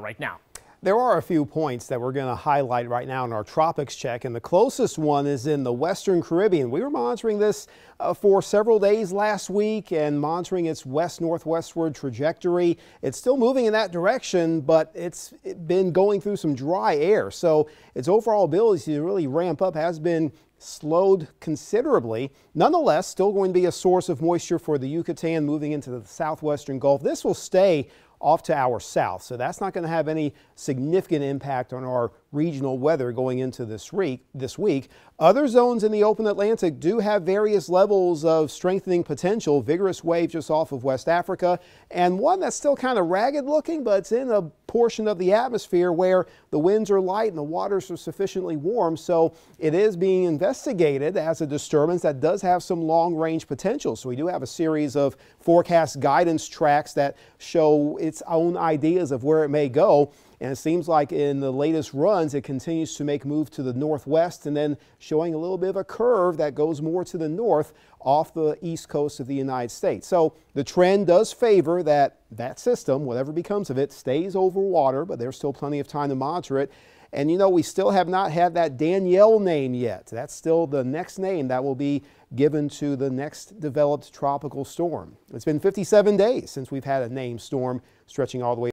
right now. There are a few points that we're going to highlight right now in our tropics check, and the closest one is in the Western Caribbean. We were monitoring this uh, for several days last week and monitoring its west-northwestward trajectory. It's still moving in that direction, but it's been going through some dry air, so its overall ability to really ramp up has been slowed considerably. Nonetheless, still going to be a source of moisture for the Yucatan moving into the southwestern Gulf. This will stay off to our south. So that's not going to have any significant impact on our regional weather going into this week. This week. Other zones in the open Atlantic do have various levels of strengthening potential. Vigorous wave just off of West Africa and one that's still kind of ragged looking, but it's in a portion of the atmosphere where the winds are light and the waters are sufficiently warm. So it is being investigated as a disturbance that does have some long range potential. So we do have a series of forecast guidance tracks that show its own ideas of where it may go. And it seems like in the latest runs, it continues to make move to the northwest and then showing a little bit of a curve that goes more to the north off the east coast of the United States. So the trend does favor that that system, whatever becomes of it, stays over water, but there's still plenty of time to monitor it. And you know, we still have not had that Danielle name yet. That's still the next name that will be given to the next developed tropical storm. It's been 57 days since we've had a named storm stretching all the way